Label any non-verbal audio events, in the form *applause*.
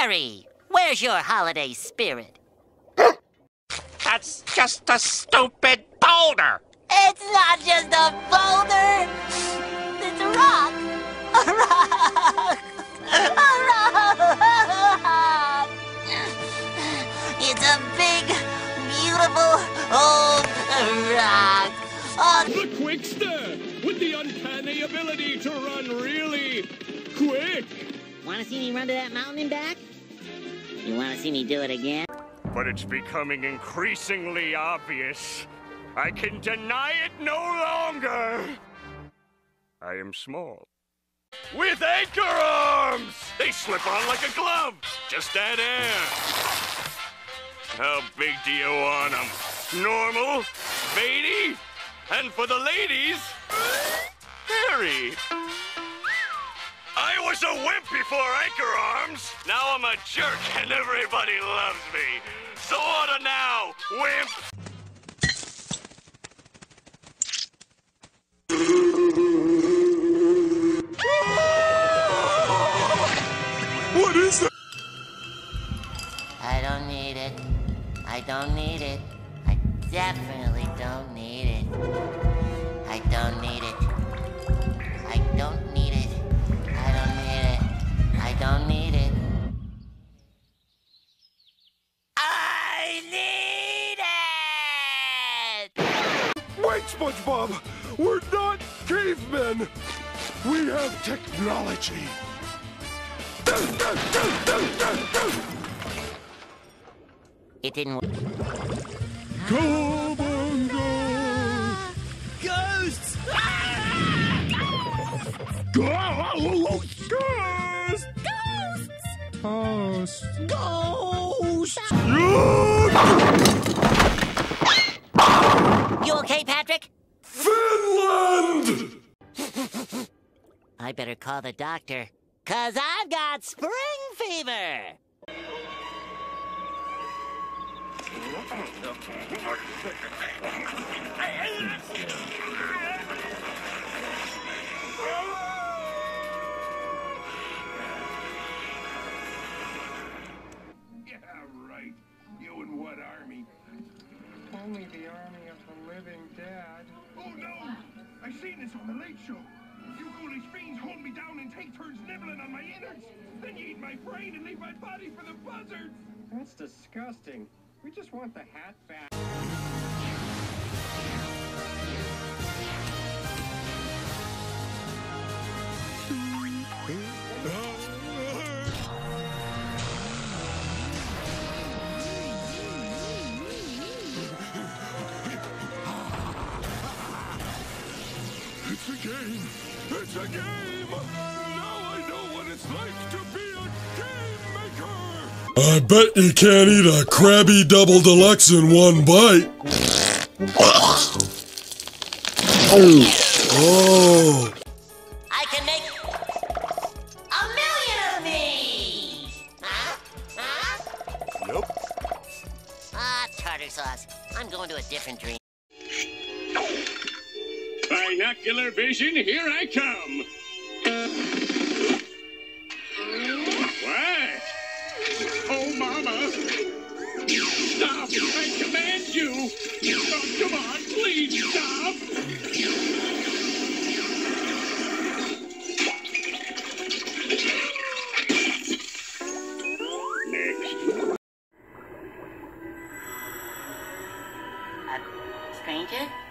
Harry, where's your holiday spirit? That's just a stupid boulder. It's not just a boulder. It's a rock. A rock. A rock. It's a big, beautiful old rock. Oh, The Quickster, with the uncanny ability to run really quick. Want to see me run to that mountain and back? You want to see me do it again? But it's becoming increasingly obvious. I can deny it no longer. I am small. With anchor arms! They slip on like a glove. Just add air. How big do you want them? Normal? Beatty? And for the ladies, Harry. I was a wimp before anchor arms. Now I'm a jerk *laughs* and everybody loves me. So order now, wimp. What is that? I don't need it. I don't need it. I definitely don't need it. I don't need Wait, SpongeBob! We're not cavemen! We have technology! It didn't work. Come on, go! Ghosts! Ghost! Ghost! Ghosts! You call the doctor. Cause I've got spring fever! Yeah, right. You and what army? Only the army of the living dead. Oh no! I seen this on the Late Show. You ghoulish fiends hold me down and take turns nibbling on my innards. Then you eat my brain and leave my body for the buzzards. That's disgusting. We just want the hat back. It's a game! It's a game! Now I know what it's like to be a game maker! I bet you can't eat a Krabby Double Deluxe in one bite. Oh. I can make a million of these! Huh? Huh? Nope. Ah, tartar sauce. I'm going to a different dream. Binocular vision, here I come! What? Oh, Mama! Stop! I command you! Oh, come on, please stop! Next. Uh, stranger?